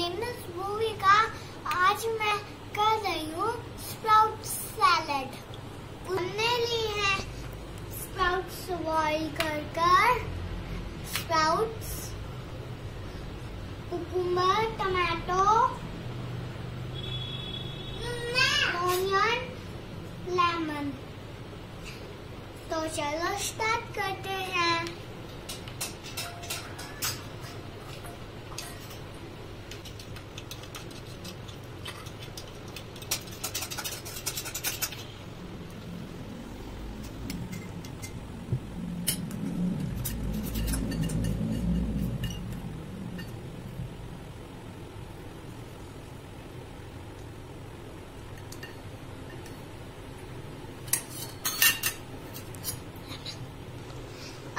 Name movie का आज मैं कर रही हूँ स्प्राउट सैलड हमने ली है स्प्राउट्स बॉईल कर कर। Sprouts cucumber tomato onion lemon तो चलो स्टार्ट करते हैं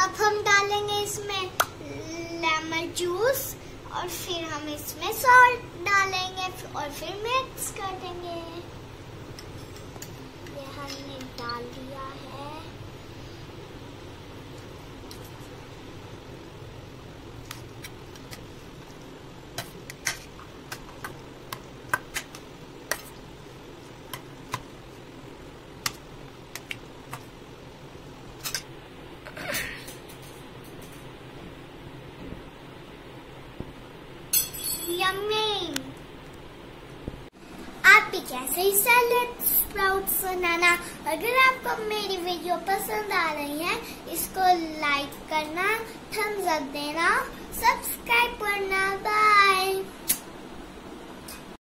अब हम डालेंगे इसमें लेमन जूस और फिर हम इसमें सॉल्ट डालेंगे और फिर मिक्स कर देंगे। ये हमने डाल दिया है। यम्मी आप भी कैसे सैलेड स्प्राउट्स बनाना, अगर आपको मेरी वीडियो पसंद आ रही है, इसको लाइक करना थम्स अप देना सब्सक्राइब